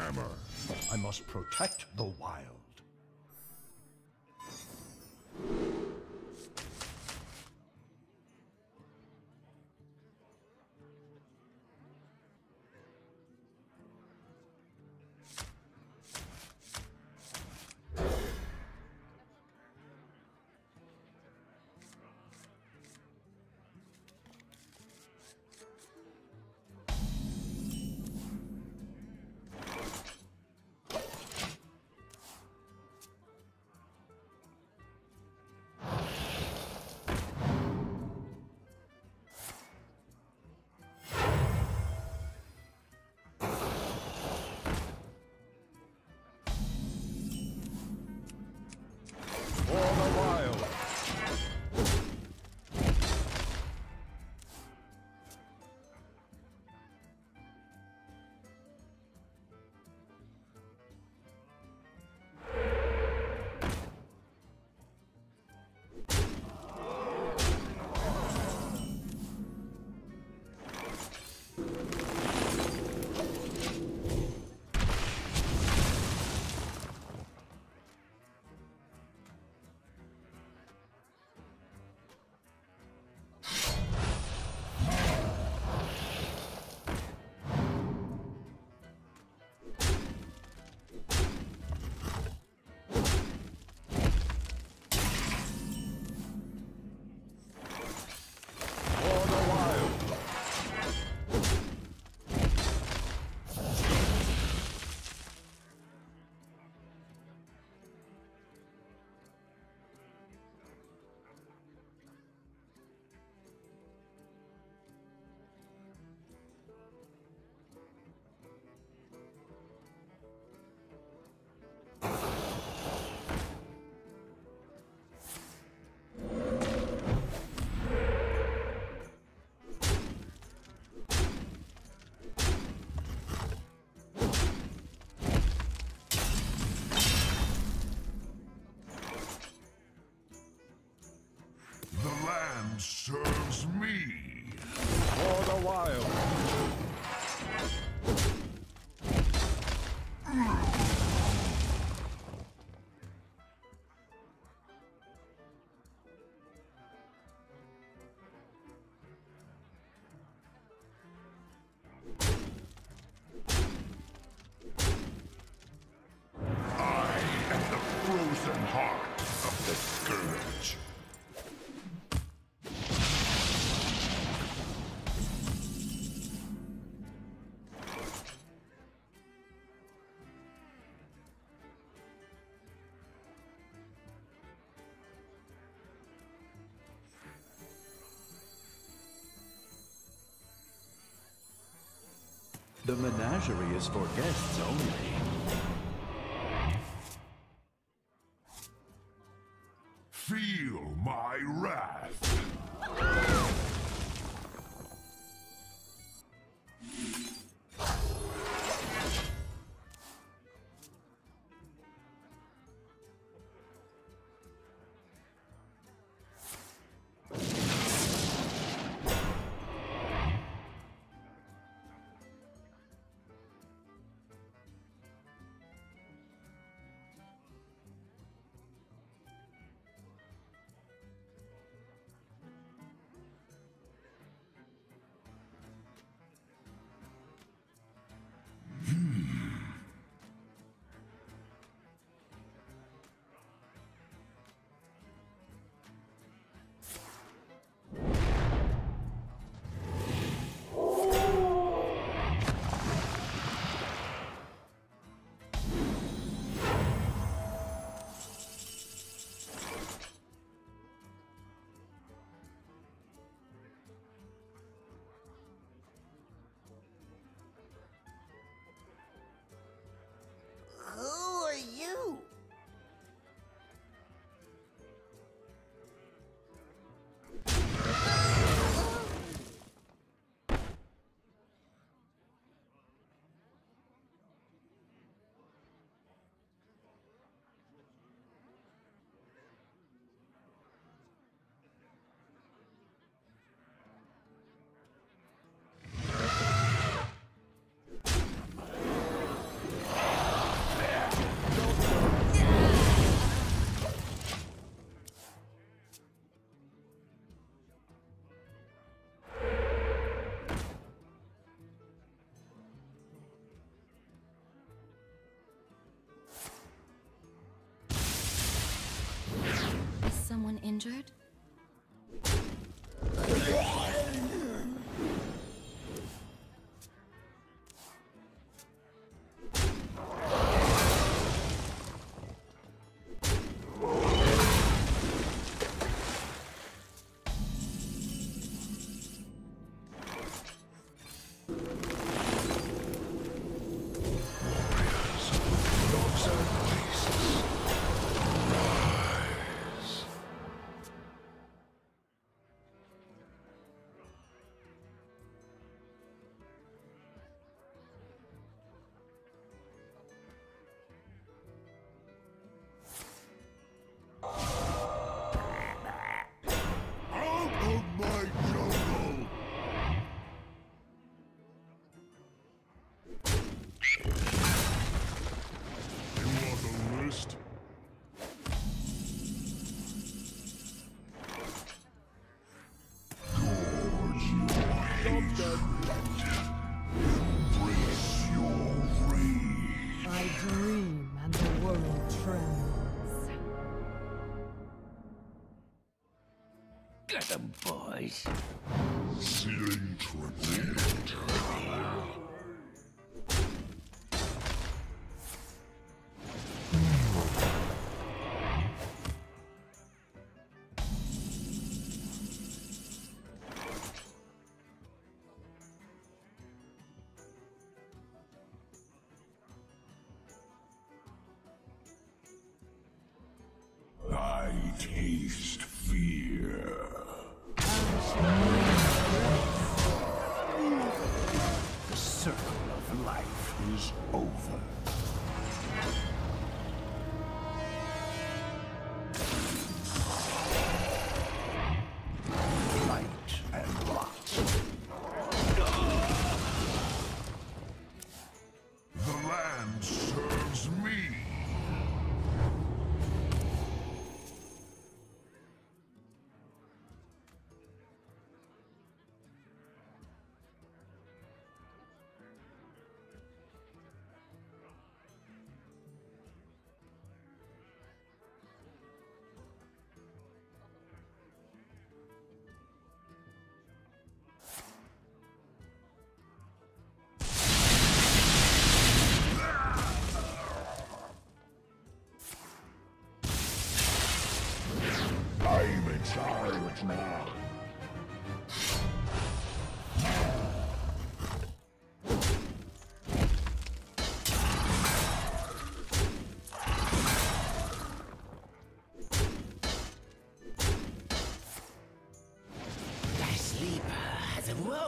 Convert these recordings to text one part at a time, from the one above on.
Doomhammer! I must protect the wild. Serves me. For the wild. The menagerie is for guests only. injured? Get 'em, boys. Sealing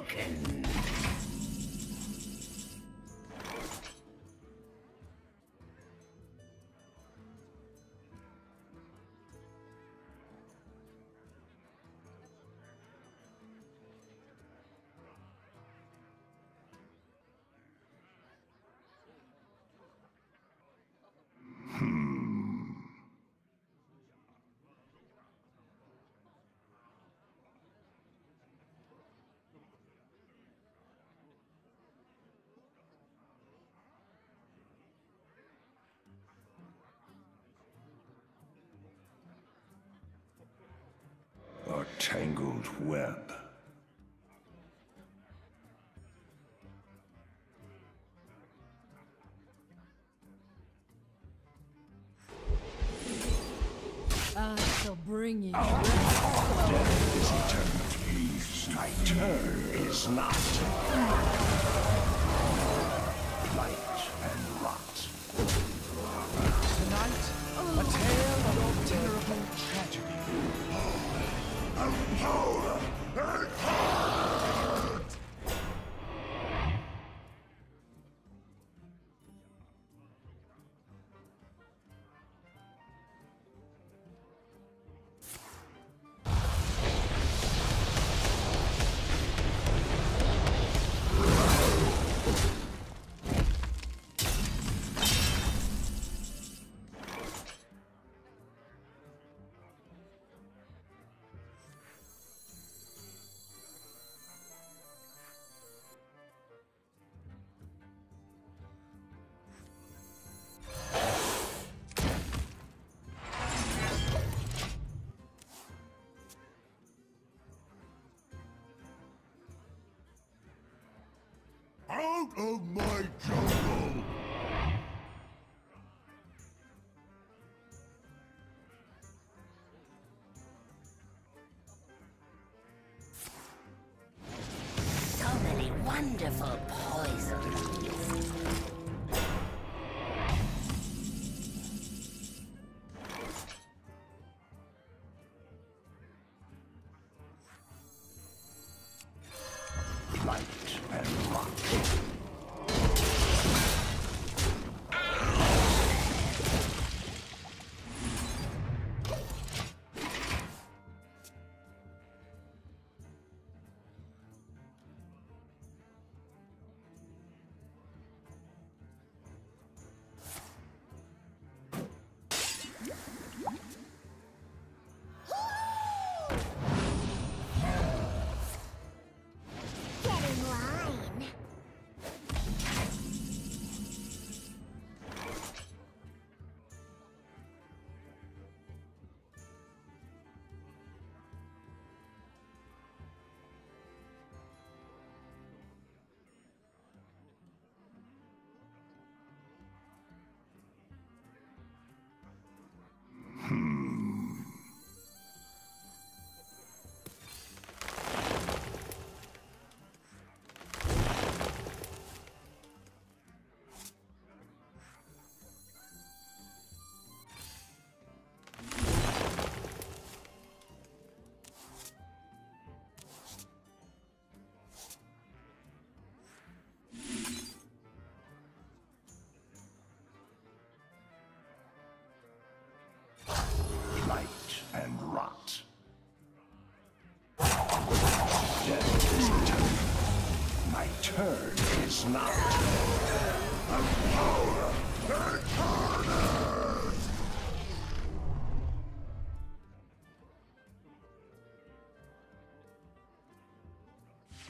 broken. tangled web. I shall bring you. Our death is. My turn is not. Hold of my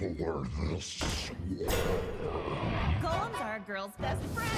For this Golems are a girl's best friend.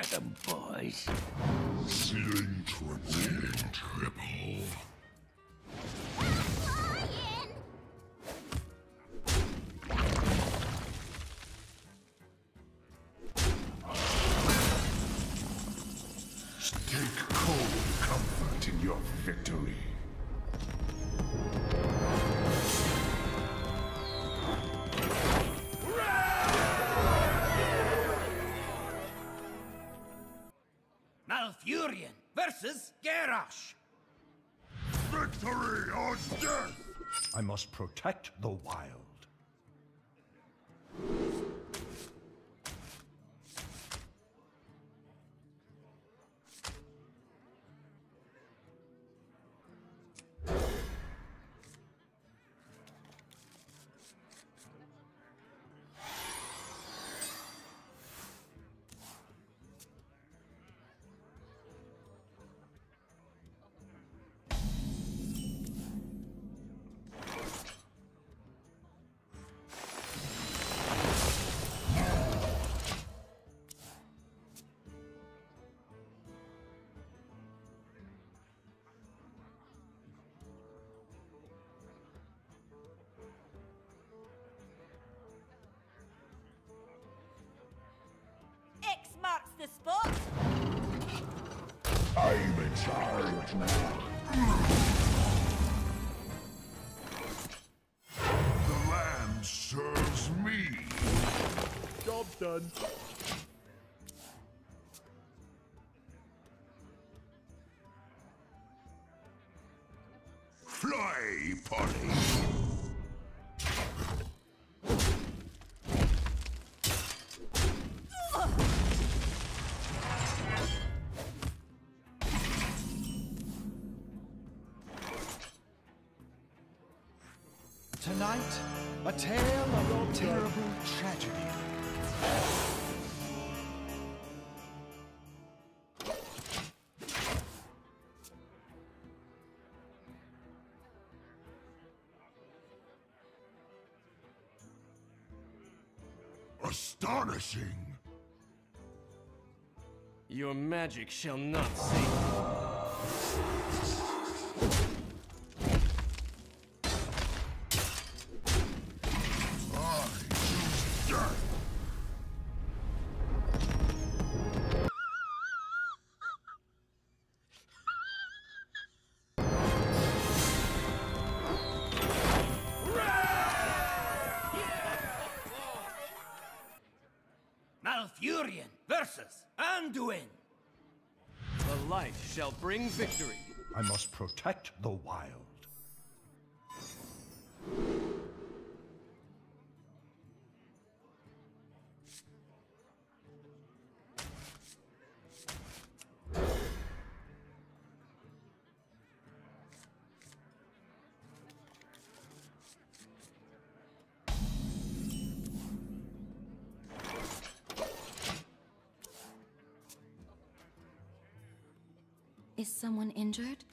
Get 'em, boys. ceiling triple. Ceiling triple. Protect the wild. I'm in charge now. The land serves me. Job done. Tonight, a tale of your terrible tragedy. Astonishing. Your magic shall not save you. Shall bring victory. I must protect the wild. Is someone injured?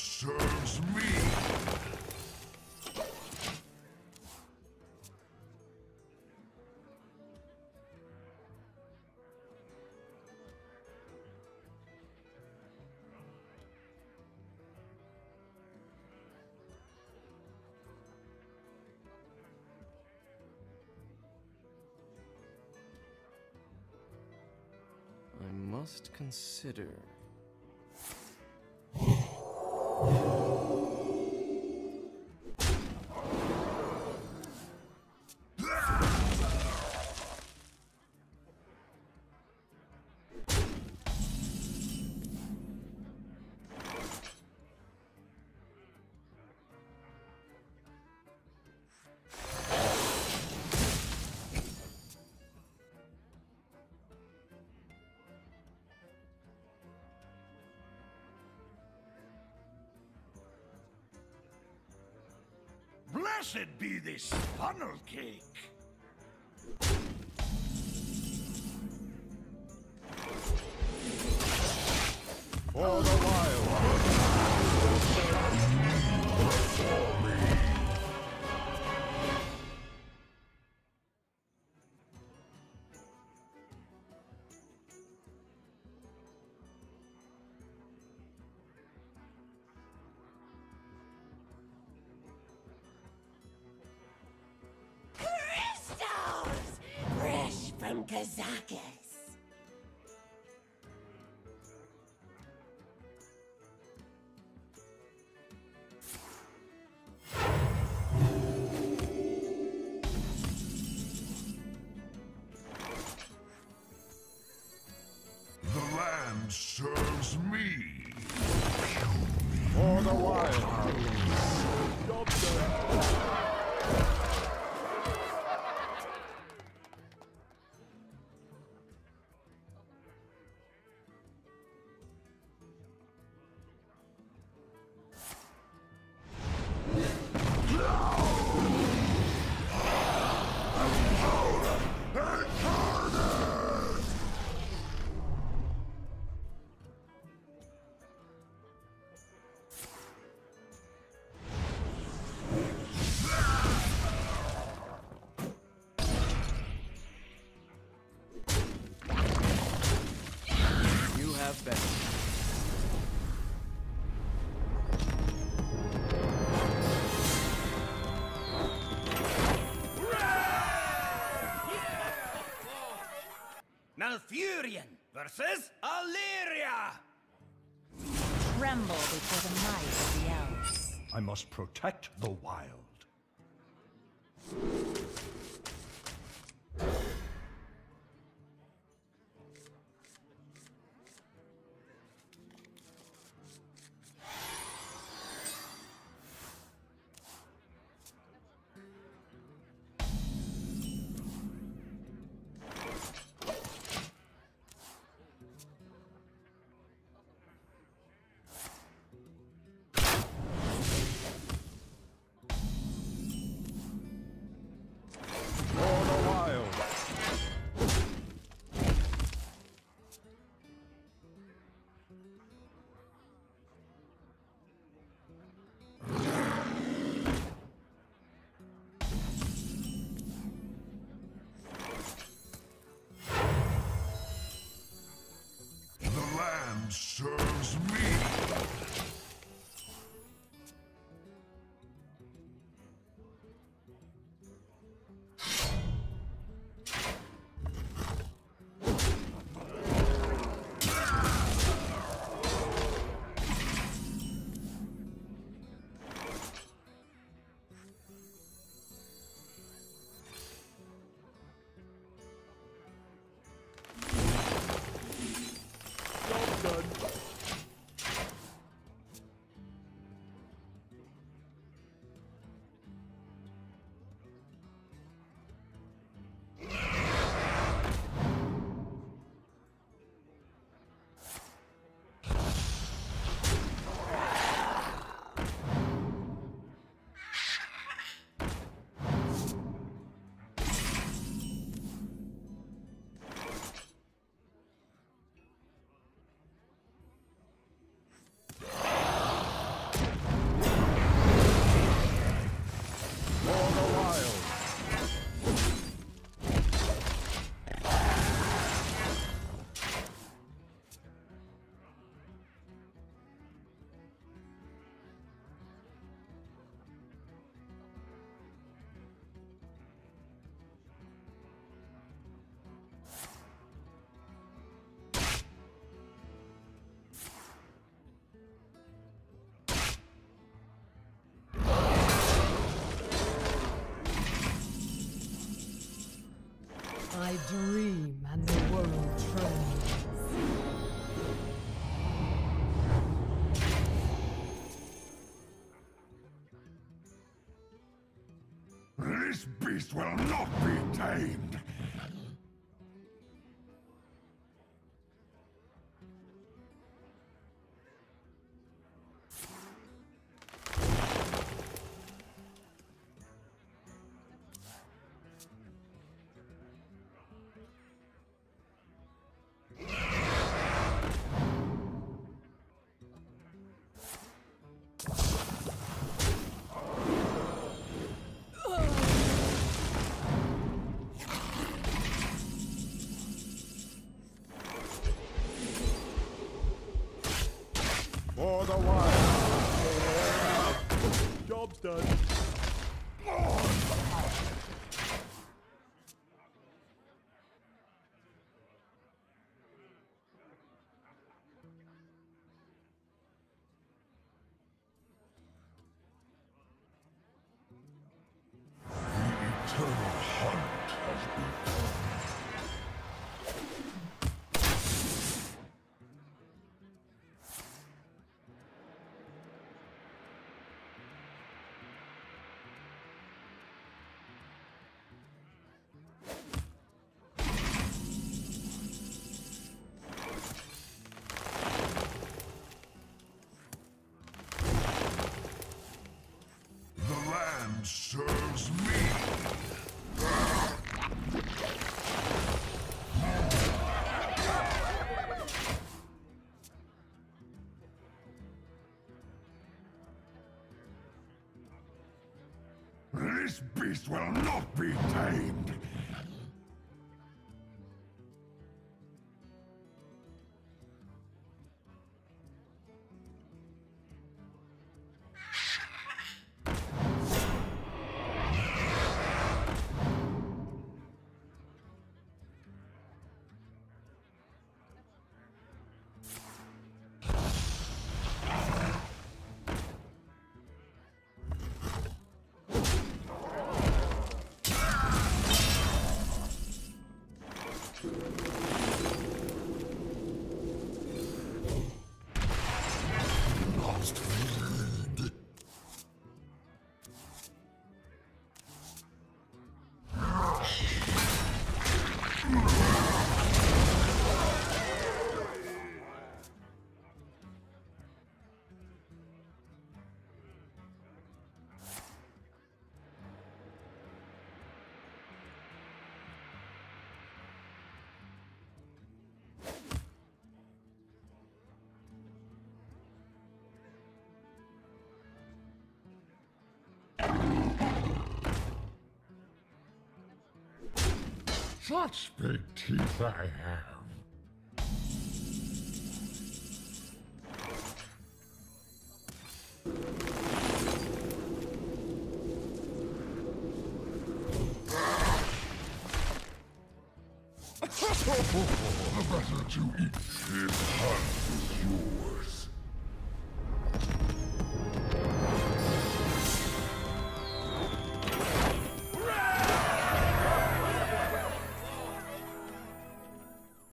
Serves me. I must consider. Blessed be this funnel cake. The Kazakus. The land serves me. For the wild. Malfurion versus Illyria! Tremble before the might of the elves. I must protect the wild. Beast will not be tamed. Job's done. Eternal hunt has begun. This beast will not be tamed. Such big teeth I have.